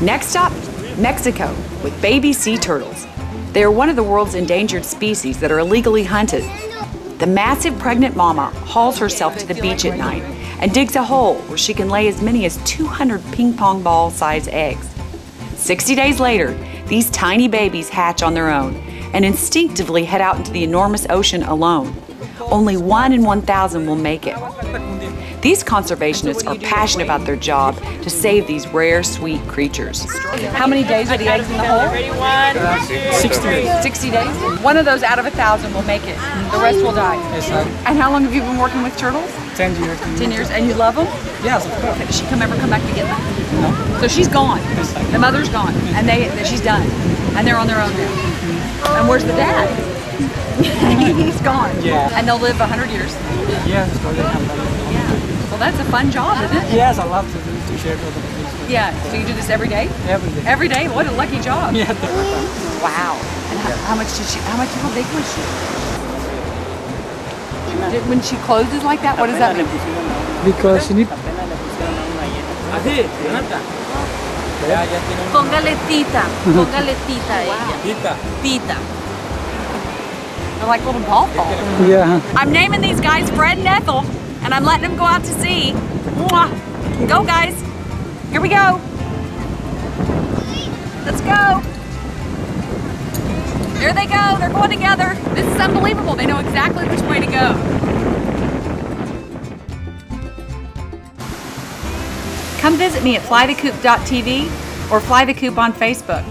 Next stop, Mexico with baby sea turtles. They are one of the world's endangered species that are illegally hunted. The massive pregnant mama hauls herself to the beach at night and digs a hole where she can lay as many as 200 ping pong ball size eggs. 60 days later, these tiny babies hatch on their own and instinctively head out into the enormous ocean alone. Only one in 1,000 will make it. These conservationists are passionate about their job to save these rare, sweet creatures. How many days are the eggs in the hole? Ready, one, 60 days. 60 days? One of those out of a thousand will make it. The rest will die. Yes, sir. And how long have you been working with turtles? 10 years. 10 years. And you love them? Yes, of course. Does she come ever come back to get them? No. So she's gone. The mother's gone. And they she's done. And they're on their own now. And where's the dad? He's gone. Yeah. And they'll live 100 years. Yes, of course. Yeah. Well, that's a fun job, isn't it? Yes, I love to do to share with the people. Yeah. So you do this every day? Every day. Every day? What a lucky job. Yeah. Wow. And how, how much did she, how much, how big was she? Did, when she closes like that, what does that mean? Because you need Póngale tita. Póngale tita a ella. Tita. They're like little golf balls. yeah. I'm naming these guys Fred and Ethel, and I'm letting them go out to sea. Mwah. Go, guys. Here we go. Let's go. There they go. They're going together. This is unbelievable. They know exactly which way to go. Come visit me at flythecoop.tv or Fly the Coop on Facebook.